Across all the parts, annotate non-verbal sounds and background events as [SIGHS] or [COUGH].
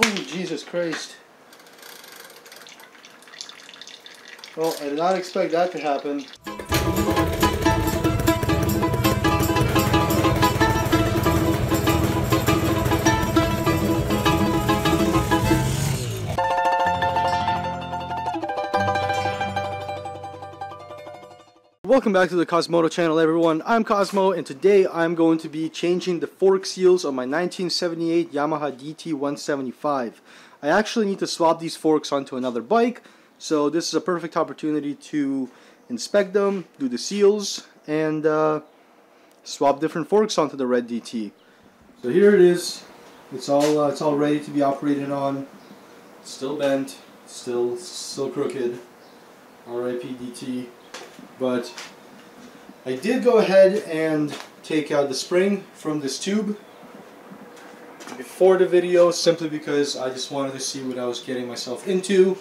Oh, Jesus Christ. Well, I did not expect that to happen. Welcome back to the Kosmoto channel everyone, I'm Kosmo and today I'm going to be changing the fork seals on my 1978 Yamaha DT175. I actually need to swap these forks onto another bike, so this is a perfect opportunity to inspect them, do the seals, and uh, swap different forks onto the red DT. So here it is, it's all, uh, it's all ready to be operated on, still bent, still, still crooked, RIP DT. But I did go ahead and take out the spring from this tube before the video simply because I just wanted to see what I was getting myself into.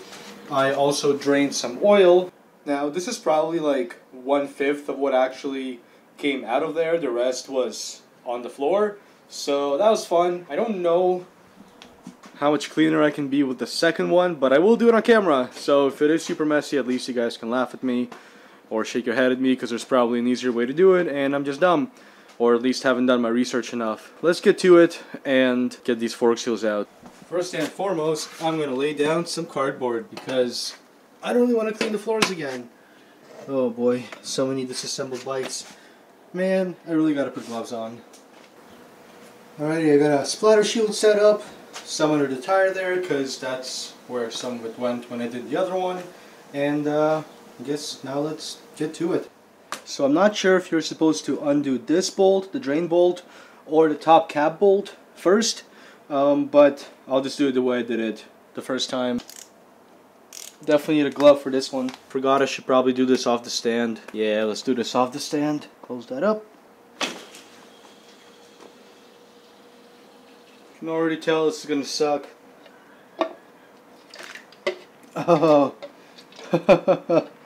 I also drained some oil. Now this is probably like one-fifth of what actually came out of there. The rest was on the floor. So that was fun. I don't know how much cleaner I can be with the second one, but I will do it on camera. So if it is super messy, at least you guys can laugh at me or shake your head at me because there's probably an easier way to do it and I'm just dumb or at least haven't done my research enough. Let's get to it and get these fork seals out. First and foremost, I'm going to lay down some cardboard because I don't really want to clean the floors again. Oh boy, so many disassembled bikes. Man, I really got to put gloves on. Alrighty, I got a splatter shield set up, some under the tire there because that's where some of it went when I did the other one. And uh, I guess now let's get to it. So I'm not sure if you're supposed to undo this bolt, the drain bolt, or the top cap bolt first, um, but I'll just do it the way I did it the first time. Definitely need a glove for this one. Forgot I should probably do this off the stand. Yeah, let's do this off the stand. Close that up. You can already tell this is gonna suck. Oh. [LAUGHS] [LAUGHS]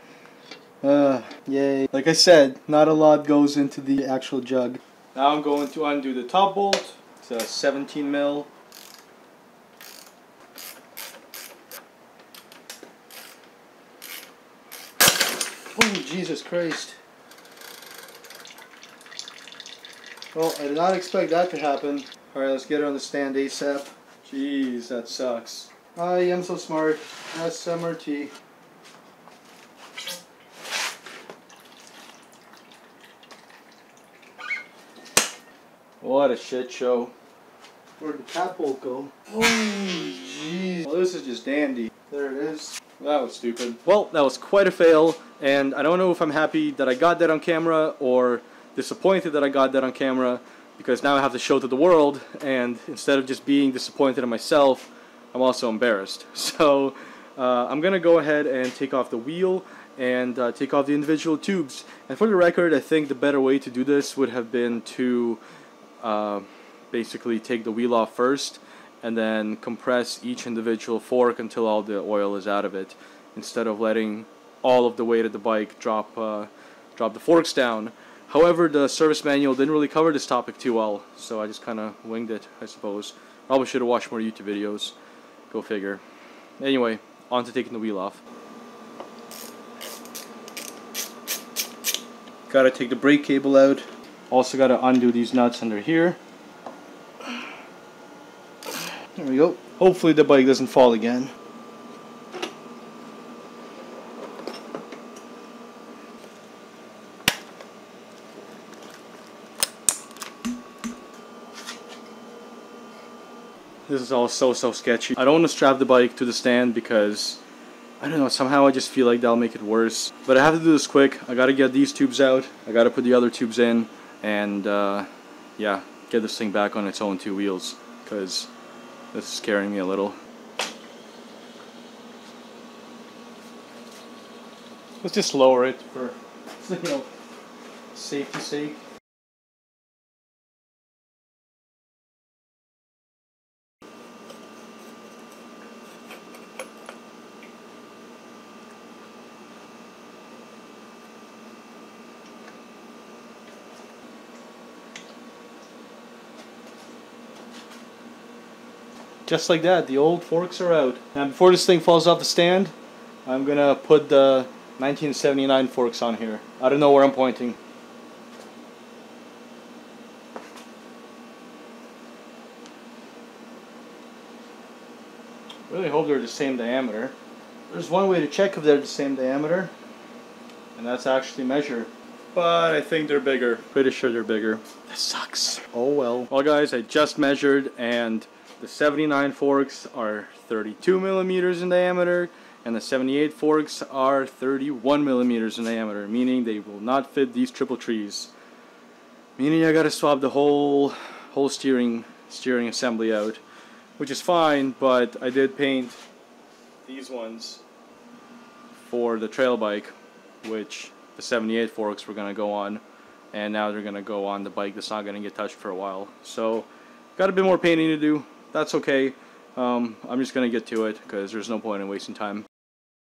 Uh, yay. Like I said, not a lot goes into the actual jug. Now I'm going to undo the top bolt. It's a 17 mil. Oh, Jesus Christ. Well, I did not expect that to happen. Alright, let's get it on the stand ASAP. Jeez, that sucks. I am so smart. SMRT. What a shit show. Where'd the cap bolt go? Oh, jeez. Well, this is just dandy. There it is. That was stupid. Well, that was quite a fail, and I don't know if I'm happy that I got that on camera or disappointed that I got that on camera because now I have to show to the world, and instead of just being disappointed in myself, I'm also embarrassed. [LAUGHS] So uh, I'm gonna go ahead and take off the wheel and uh, take off the individual tubes. And for the record, I think the better way to do this would have been to uh, basically take the wheel off first and then compress each individual fork until all the oil is out of it instead of letting all of the weight of the bike drop uh, drop the forks down. However, the service manual didn't really cover this topic too well, so I just kind of winged it, I suppose. Probably should have watched more YouTube videos. Go figure. Anyway, on to taking the wheel off. Gotta take the brake cable out. Also got to undo these nuts under here. There we go. Hopefully the bike doesn't fall again. This is all so, so sketchy. I don't want to strap the bike to the stand because, I don't know, somehow I just feel like that'll make it worse. But I have to do this quick. I gotta get these tubes out. I gotta put the other tubes in and uh, yeah, get this thing back on its own two wheels because this is scaring me a little. Let's just lower it for, [LAUGHS] you know, safety's sake. Just like that, the old forks are out. Now before this thing falls off the stand, I'm gonna put the 1979 forks on here. I don't know where I'm pointing. Really hope they're the same diameter. There's one way to check if they're the same diameter, and that's actually measure. But I think they're bigger. Pretty sure they're bigger. This sucks. Oh well. Well guys, I just measured and the 79 forks are 32 millimeters in diameter and the 78 forks are 31 millimeters in diameter, meaning they will not fit these triple trees. Meaning I gotta swap the whole whole steering steering assembly out, which is fine, but I did paint these ones for the trail bike, which the 78 forks were gonna go on, and now they're gonna go on the bike that's not gonna get touched for a while. So, got a bit more painting to do that's okay. Um, I'm just going to get to it because there's no point in wasting time.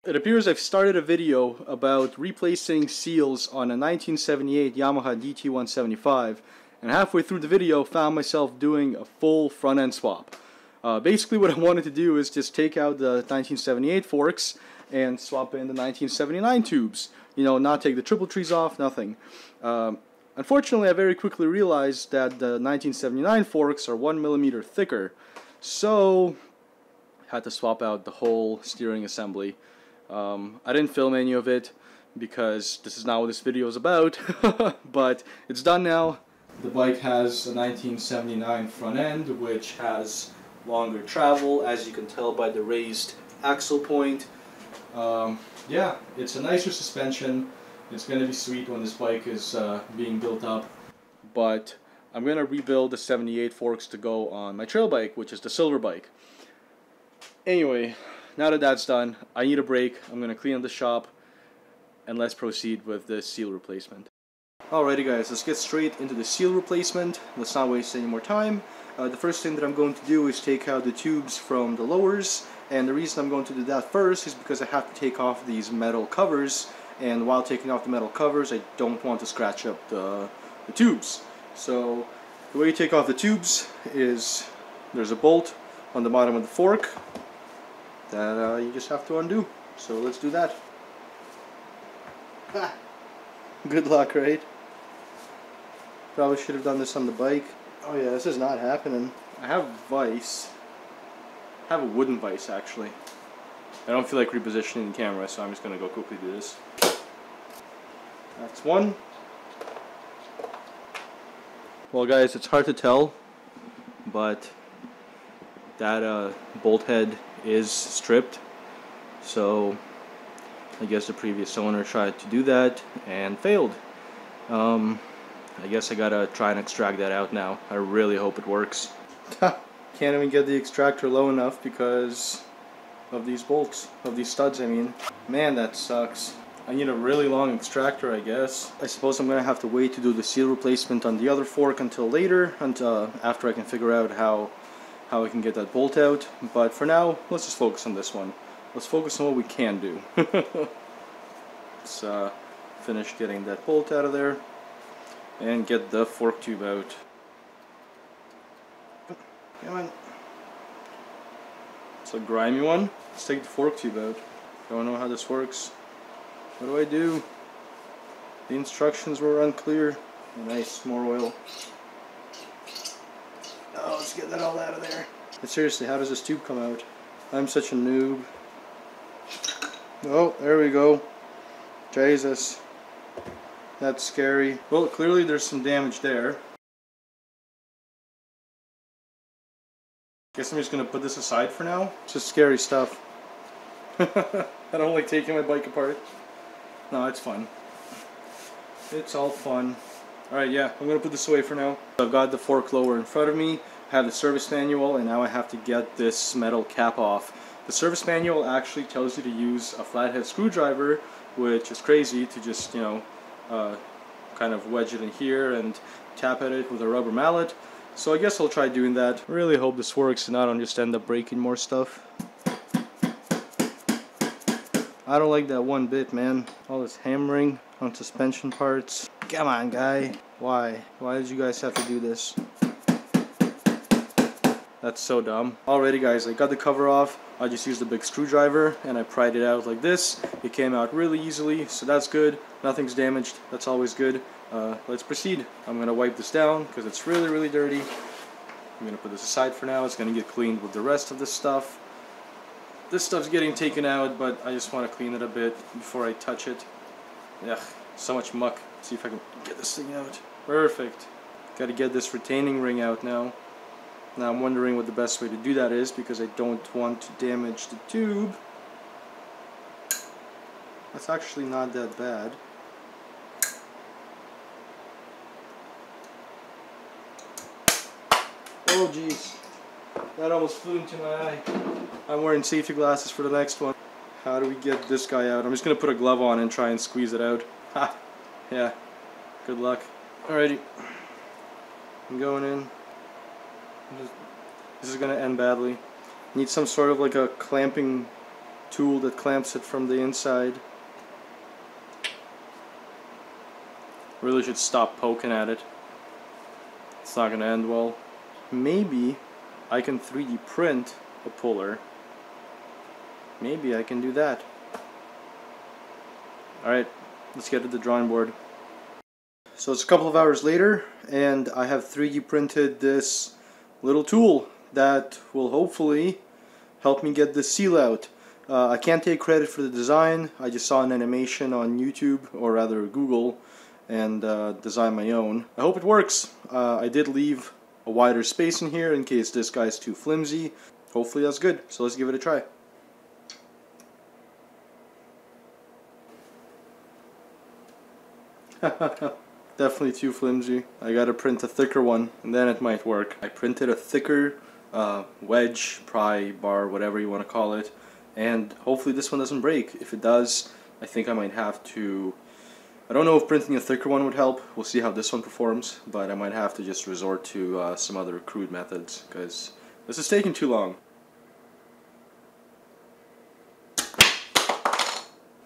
It appears I've started a video about replacing seals on a 1978 Yamaha DT175 and halfway through the video found myself doing a full front end swap. Uh, basically what I wanted to do is just take out the 1978 forks and swap in the 1979 tubes. You know, not take the triple trees off, nothing. Um, unfortunately, I very quickly realized that the 1979 forks are one millimeter thicker so, had to swap out the whole steering assembly. Um, I didn't film any of it because this is not what this video is about, [LAUGHS] but it's done now. The bike has a 1979 front end which has longer travel as you can tell by the raised axle point. Um, yeah, it's a nicer suspension. It's going to be sweet when this bike is uh, being built up, but I'm going to rebuild the 78 forks to go on my trail bike, which is the silver bike. Anyway, now that that's done, I need a break. I'm going to clean up the shop, and let's proceed with the seal replacement. Alrighty guys, let's get straight into the seal replacement. Let's not waste any more time. Uh, the first thing that I'm going to do is take out the tubes from the lowers, and the reason I'm going to do that first is because I have to take off these metal covers, and while taking off the metal covers, I don't want to scratch up the, the tubes. So the way you take off the tubes is there's a bolt on the bottom of the fork that uh, you just have to undo. So let's do that. Good luck, right? Probably should have done this on the bike. Oh yeah, this is not happening. I have vice. I have a wooden vice actually. I don't feel like repositioning the camera, so I'm just gonna go quickly do this. That's one. Well guys, it's hard to tell, but that uh, bolt head is stripped. So I guess the previous owner tried to do that and failed. Um, I guess I gotta try and extract that out now. I really hope it works. [LAUGHS] Can't even get the extractor low enough because of these bolts, of these studs I mean. Man, that sucks. I need a really long extractor, I guess. I suppose I'm gonna have to wait to do the seal replacement on the other fork until later, until uh, after I can figure out how how I can get that bolt out. But for now, let's just focus on this one. Let's focus on what we can do. [LAUGHS] let's uh, finish getting that bolt out of there and get the fork tube out. Come on. It's a grimy one. Let's take the fork tube out. Don't know how this works. What do I do? The instructions were unclear. Nice, more oil. Oh, let's get that all out of there. But seriously, how does this tube come out? I'm such a noob. Oh, there we go. Jesus. That's scary. Well, clearly there's some damage there. Guess I'm just gonna put this aside for now. It's just scary stuff. [LAUGHS] I don't like taking my bike apart. No, it's fun. It's all fun. Alright, yeah, I'm going to put this away for now. I've got the fork lower in front of me, I have the service manual, and now I have to get this metal cap off. The service manual actually tells you to use a flathead screwdriver, which is crazy to just, you know, uh, kind of wedge it in here and tap at it with a rubber mallet. So I guess I'll try doing that. Really hope this works and I don't just end up breaking more stuff. I don't like that one bit, man. All this hammering on suspension parts. Come on, guy. Why? Why did you guys have to do this? That's so dumb. Alrighty guys, I got the cover off. I just used a big screwdriver and I pried it out like this. It came out really easily, so that's good. Nothing's damaged, that's always good. Uh, let's proceed. I'm to wipe this down because it's really, really dirty. I'm to put this aside for now. It's to get cleaned with the rest of this stuff. This stuff's getting taken out, but I just want to clean it a bit before I touch it. Ugh, so much muck. Let's see if I can get this thing out. Perfect. Got to get this retaining ring out now. Now I'm wondering what the best way to do that is because I don't want to damage the tube. That's actually not that bad. Oh jeez. That almost flew into my eye. I'm wearing safety glasses for the next one. How do we get this guy out? I'm just gonna put a glove on and try and squeeze it out. [LAUGHS] Ha! Yeah. Good luck. Alrighty. I'm going in. This is going to end badly. Need some sort of like a clamping tool that clamps it from the inside. Really should stop poking at it. It's not going to end well. Maybe I can 3D print a puller. Maybe I can do that. Alright, let's get to the drawing board. So it's a couple of hours later and I have 3D printed this little tool that will hopefully help me get the seal out. Uh, I can't take credit for the design, I just saw an animation on YouTube, or rather Google, and uh, designed my own. I hope it works. Uh, I did leave a wider space in here in case this guy's too flimsy. Hopefully that's good, so let's give it a try. [LAUGHS] Definitely too flimsy. I gotta print a thicker one, and then it might work. I printed a thicker uh, wedge, pry bar, whatever you want to call it, and hopefully this one doesn't break. If it does, I think I might have to I don't know if printing a thicker one would help. We'll see how this one performs, but I might have to just resort to uh, some other crude methods because this is taking too long.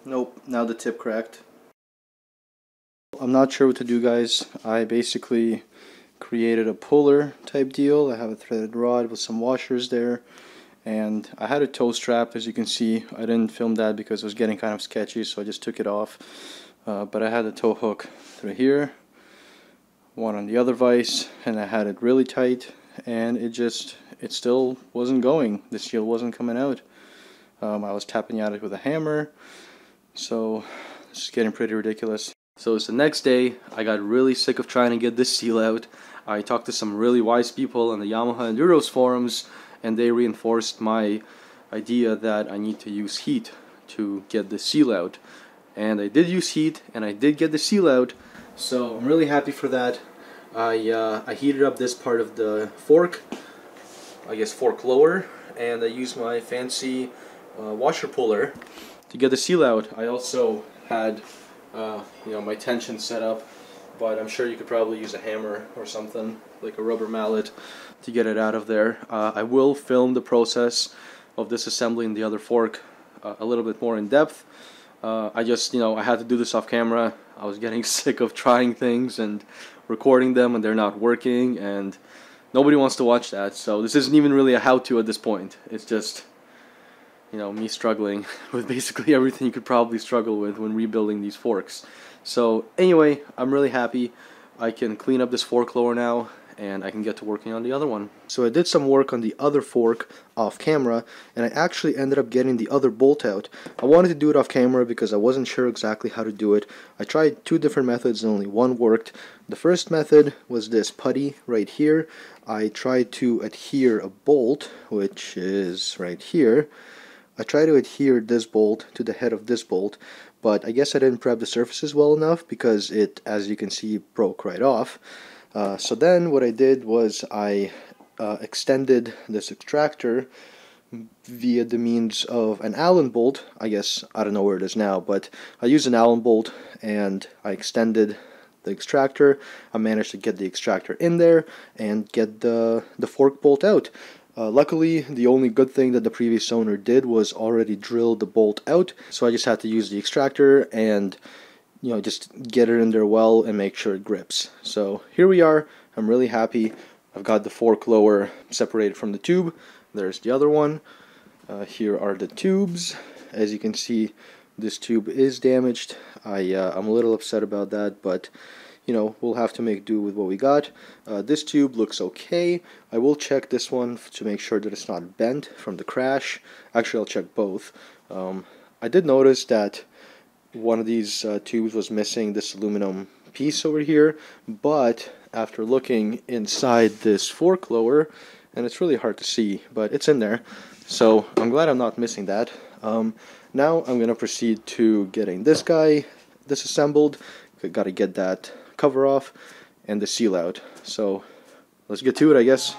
Nope, now the tip cracked. I'm not sure what to do guys. I basically created a puller type deal. I have a threaded rod with some washers there and I had a toe strap as you can see. I didn't film that because it was getting kind of sketchy so I just took it off. Uh, but I had a toe hook through here, one on the other vise and I had it really tight and it just, it still wasn't going. The seal wasn't coming out. Um, I was tapping at it with a hammer so is getting pretty ridiculous. So it's the next day, I got really sick of trying to get this seal out. I talked to some really wise people on the Yamaha Enduros forums and they reinforced my idea that I need to use heat to get the seal out. And I did use heat and I did get the seal out, so I'm really happy for that. I, uh, I heated up this part of the fork, I guess fork lower, and I used my fancy uh, washer puller to get the seal out. I also had uh, you know, my tension set up, but I'm sure you could probably use a hammer or something, like a rubber mallet, to get it out of there. Uh, I will film the process of disassembling the other fork uh, a little bit more in depth. Uh, I just, you know, I had to do this off camera. I was getting [LAUGHS] sick of trying things and recording them and they're not working and nobody wants to watch that. So this isn't even really a how-to at this point. It's just you know, me struggling [LAUGHS] with basically everything you could probably struggle with when rebuilding these forks. So anyway, I'm really happy. I can clean up this fork lower now and I can get to working on the other one. So I did some work on the other fork off camera and I actually ended up getting the other bolt out. I wanted to do it off camera because I wasn't sure exactly how to do it. I tried two different methods and only one worked. The first method was this putty right here. I tried to adhere a bolt, which is right here, I try to adhere this bolt to the head of this bolt, but I guess I didn't prep the surfaces well enough because it, as you can see, broke right off. Uh, so then what I did was I uh, extended this extractor via the means of an Allen bolt. I guess, I don't know where it is now, but I used an Allen bolt and I extended the extractor. I managed to get the extractor in there and get the, the fork bolt out. Uh, luckily, the only good thing that the previous owner did was already drill the bolt out, so I just had to use the extractor and you know just get it in there well and make sure it grips. So here we are. I'm really happy. I've got the fork lower separated from the tube. There's the other one. Uh, here are the tubes. As you can see, this tube is damaged. I, uh, I'm a little upset about that, but you know, we'll have to make do with what we got. Uh, this tube looks okay. I will check this one to make sure that it's not bent from the crash. Actually, I'll check both. Um, I did notice that one of these uh, tubes was missing this aluminum piece over here, but after looking inside this fork lower, and it's really hard to see, but it's in there, so I'm glad I'm not missing that. Um, now I'm going to proceed to getting this guy disassembled. Got to get that cover off and the seal out. So let's get to it, I guess.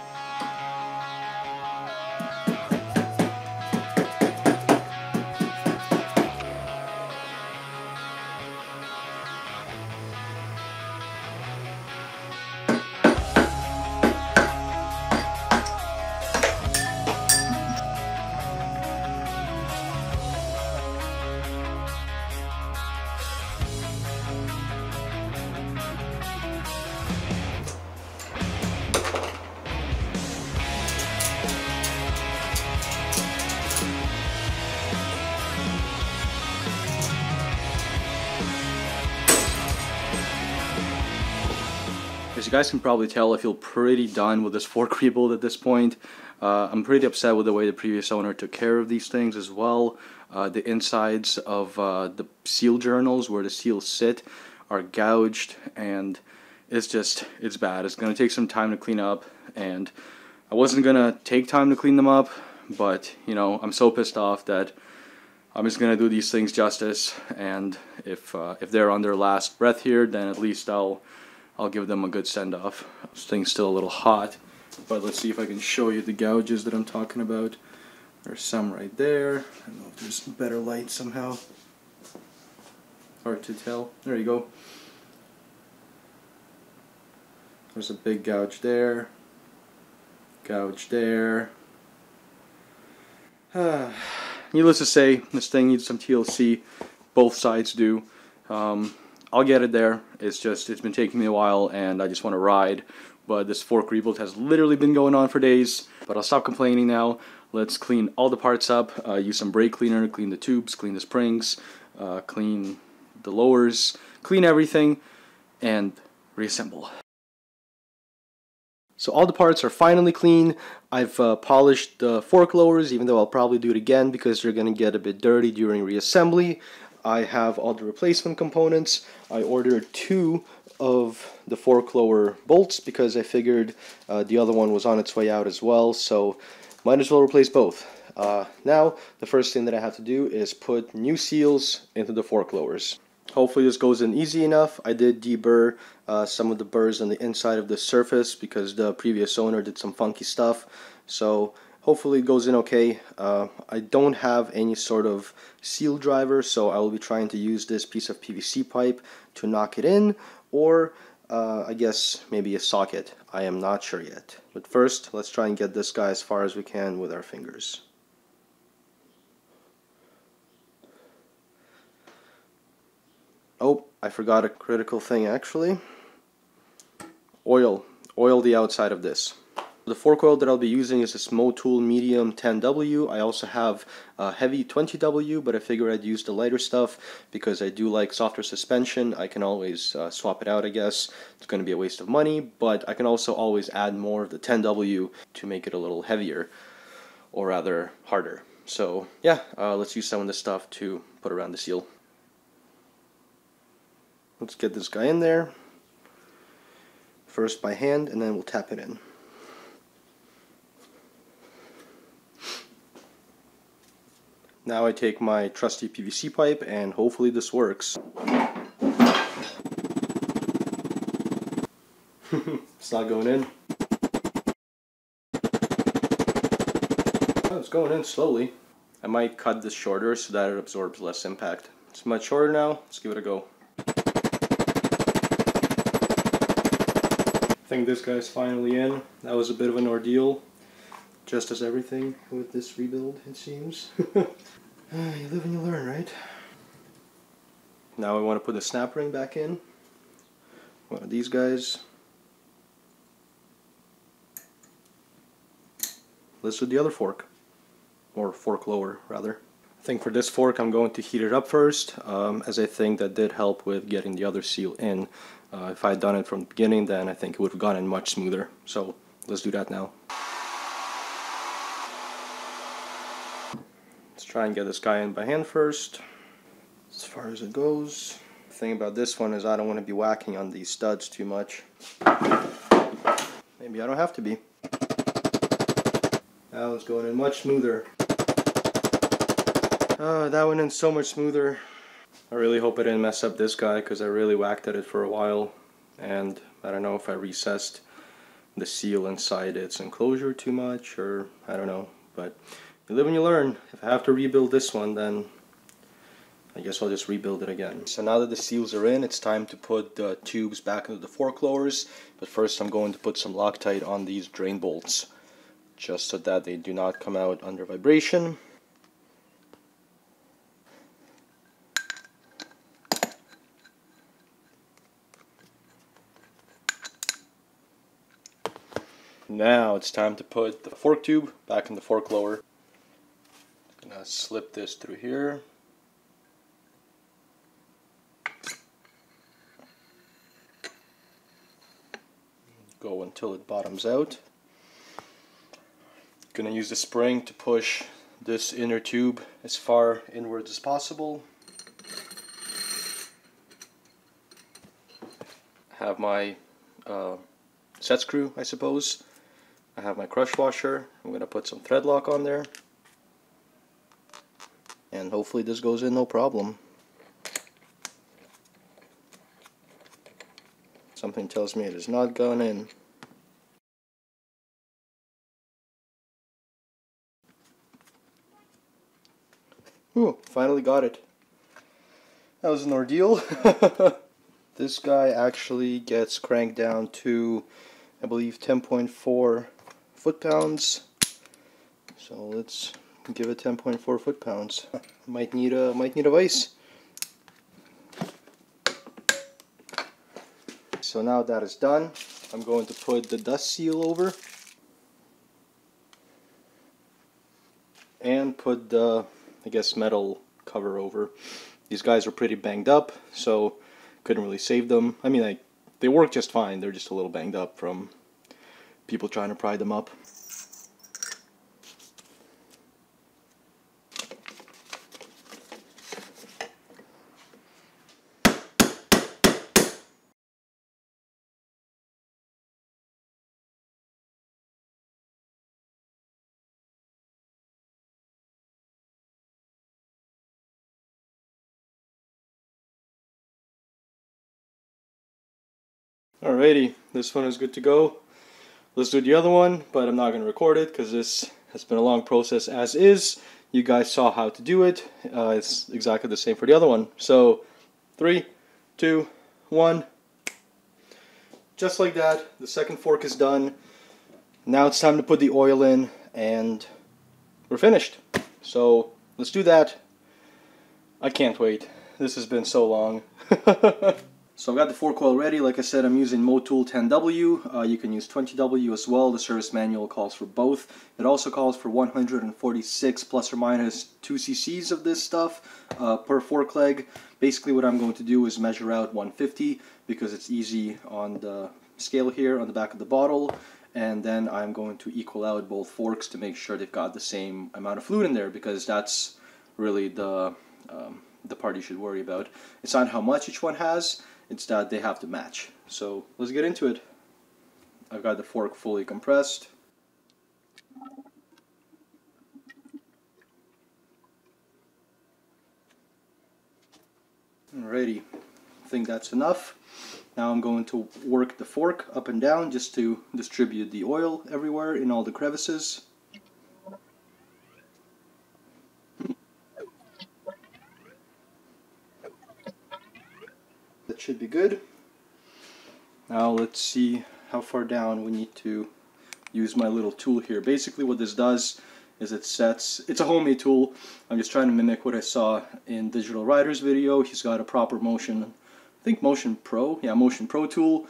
As you guys can probably tell, I feel pretty done with this fork rebuild at this point. Uh, I'm pretty upset with the way the previous owner took care of these things as well. Uh, the insides of uh, the seal journals where the seals sit are gouged and it's just, it's bad. It's going to take some time to clean up and I wasn't going to take time to clean them up, but you know, I'm so pissed off that I'm just going to do these things justice and if, uh, if they're on their last breath here, then at least I'll I'll give them a good send-off. This thing's still a little hot, but let's see if I can show you the gouges that I'm talking about. There's some right there. I don't know if there's better light somehow. Hard to tell. There you go. There's a big gouge there. Gouge there. [SIGHS] needless to say, this thing needs some TLC. Both sides do. Um, I'll get it there. It's just, it's been taking me a while and I just want to ride. But this fork rebuild has literally been going on for days. But I'll stop complaining now. Let's clean all the parts up. Uh, use some brake cleaner, clean the tubes, clean the springs, uh, clean the lowers, clean everything, and reassemble. So all the parts are finally clean. I've uh, polished the fork lowers, even though I'll probably do it again because they're going to get a bit dirty during reassembly. I have all the replacement components. I ordered two of the fork lower bolts because I figured uh, the other one was on its way out as well, so might as well replace both. Uh, now, the first thing that I have to do is put new seals into the fork lowers. Hopefully this goes in easy enough. I did deburr uh, some of the burrs on the inside of the surface because the previous owner did some funky stuff. So hopefully it goes in okay. Uh, I don't have any sort of seal driver, so I will be trying to use this piece of PVC pipe to knock it in, or uh, I guess maybe a socket. I am not sure yet. But first, let's try and get this guy as far as we can with our fingers. Oh, I forgot a critical thing actually. Oil. Oil the outside of this. The fork oil that I'll be using is this Motul Medium 10W. I also have a heavy 20W, but I figure I'd use the lighter stuff because I do like softer suspension. I can always uh, swap it out, I guess. It's going to be a waste of money, but I can also always add more of the 10W to make it a little heavier, or rather harder. So yeah, uh, let's use some of this stuff to put around the seal. Let's get this guy in there. First by hand, and then we'll tap it in. Now I take my trusty PVC pipe and hopefully this works. [LAUGHS] it's not going in. Oh, it's going in slowly. I might cut this shorter so that it absorbs less impact. It's much shorter now, let's give it a go. I think this guy's finally in. That was a bit of an ordeal just as everything with this rebuild, it seems. [LAUGHS] Ah, you live and you learn, right? Now I want to put the snap ring back in. One of these guys. let's do the other fork. Or fork lower, rather. I think for this fork I'm going to heat it up first, um, as I think that did help with getting the other seal in. Uh, if I had done it from the beginning, then I think it would have gone in much smoother. So let's do that now. Try and get this guy in by hand first, as far as it goes. Thing about this one is I don't want to be whacking on these studs too much. Maybe I don't have to be. That was going in much smoother. Uh, that went in so much smoother. I really hope I didn't mess up this guy because I really whacked at it for a while and I don't know if I recessed the seal inside its enclosure too much or I don't know but you live and you learn. If I have to rebuild this one then I guess I'll just rebuild it again. So now that the seals are in it's time to put the tubes back into the fork lowers but first I'm going to put some Loctite on these drain bolts just so that they do not come out under vibration. Now it's time to put the fork tube back in the fork lower. Gonna slip this through here. Go until it bottoms out. Gonna use the spring to push this inner tube as far inwards as possible. Have my uh, set screw, I suppose. I have my crush washer. I'm going to put some thread lock on there. And hopefully this goes in no problem. Something tells me it is not going in. Ooh, finally got it. That was an ordeal. [LAUGHS] this guy actually gets cranked down to, I believe, 10.4 foot-pounds. So let's give it 10.4 foot-pounds. [LAUGHS] Might need a might need a vise. So now that is done, I'm going to put the dust seal over and put the I guess metal cover over. These guys are pretty banged up, so couldn't really save them. I mean, I, they work just fine. They're just a little banged up from people trying to pry them up. Alrighty, this one is good to go. Let's do the other one, but I'm not going to record it because this has been a long process as is. You guys saw how to do it. Uh, it's exactly the same for the other one. So, three, two, one. Just like that, the second fork is done. Now it's time to put the oil in and we're finished. So, let's do that. I can't wait. This has been so long. [LAUGHS] So I've got the fork coil ready. Like I said, I'm using Motul 10W. Uh, you can use 20W as well. The service manual calls for both. It also calls for 146 plus or minus 2 cc's of this stuff uh, per fork leg. Basically what I'm going to do is measure out 150 because it's easy on the scale here on the back of the bottle. And then I'm going to equal out both forks to make sure they've got the same amount of fluid in there because that's really the, um, the part you should worry about. It's not how much each one has, it's that they have to match. So let's get into it. I've got the fork fully compressed. Alrighty, I think that's enough. Now I'm going to work the fork up and down just to distribute the oil everywhere in all the crevices. Should be good. Now let's see how far down we need to use my little tool here. Basically what this does is it sets, it's a homemade tool. I'm just trying to mimic what I saw in Digital Rider's video. He's got a proper Motion, I think Motion Pro, yeah Motion Pro tool.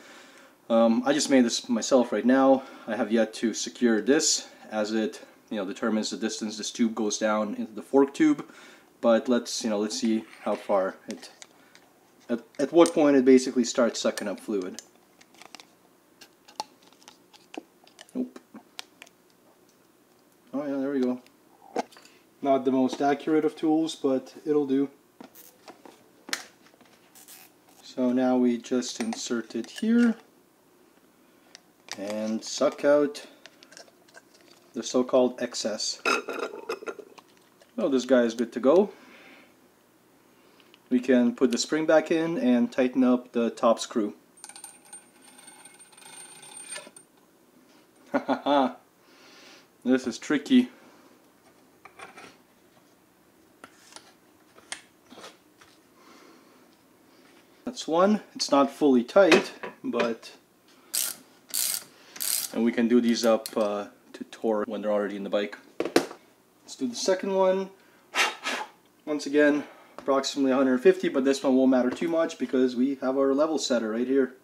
Um, I just made this myself right now. I have yet to secure this as it you know determines the distance this tube goes down into the fork tube. But let's you know let's see how far it at, at what point it basically starts sucking up fluid. Nope. Oh yeah, there we go. Not the most accurate of tools, but it'll do. So now we just insert it here and suck out the so-called excess. Well, this guy is good to go. We can put the spring back in and tighten up the top screw. this is tricky. That's one. It's not fully tight, but and we can do these up uh, to torque when they're already in the bike. Let's do the second one. Once again, approximately 150, but this one won't matter too much because we have our level setter right here.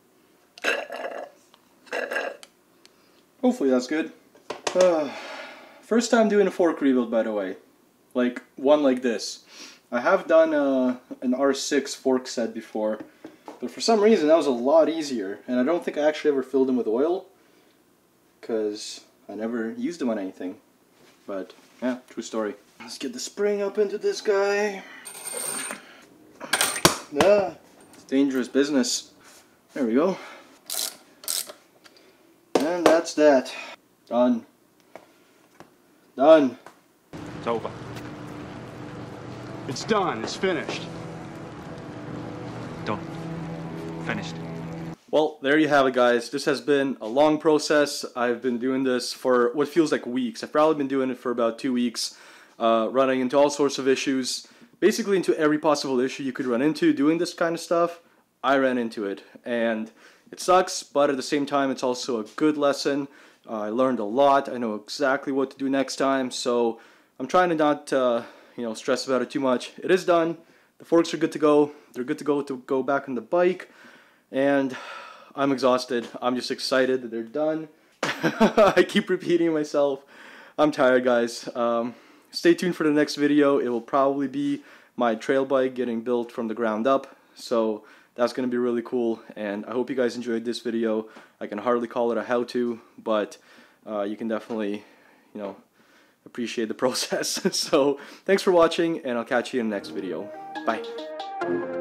Hopefully that's good. Uh, first time doing a fork rebuild, by the way. Like, one like this. I have done uh, an R6 fork set before, but for some reason that was a lot easier, and I don't think I actually ever filled them with oil, because I never used them on anything. But, yeah, true story. Let's get the spring up into this guy. Ah, it's dangerous business. There we go. And that's that. Done. Done. It's over. It's done. It's finished. Done. Finished. Well, there you have it, guys. This has been a long process. I've been doing this for what feels like weeks. I've probably been doing it for about two weeks, uh, running into all sorts of issues basically into every possible issue you could run into doing this kind of stuff, I ran into it. And it sucks, but at the same time, it's also a good lesson. Uh, I learned a lot. I know exactly what to do next time. So I'm trying to not, uh, you know, stress about it too much. It is done. The forks are good to go. They're good to go to go back on the bike. And I'm exhausted. I'm just excited that they're done. [LAUGHS] I keep repeating myself. I'm tired, guys. Um, stay tuned for the next video. It will probably be my trail bike getting built from the ground up. So that's going to be really cool. And I hope you guys enjoyed this video. I can hardly call it a how-to, but uh, you can definitely, you know, appreciate the [LAUGHS] process. so thanks for watching, and I'll catch you in the next video. Bye.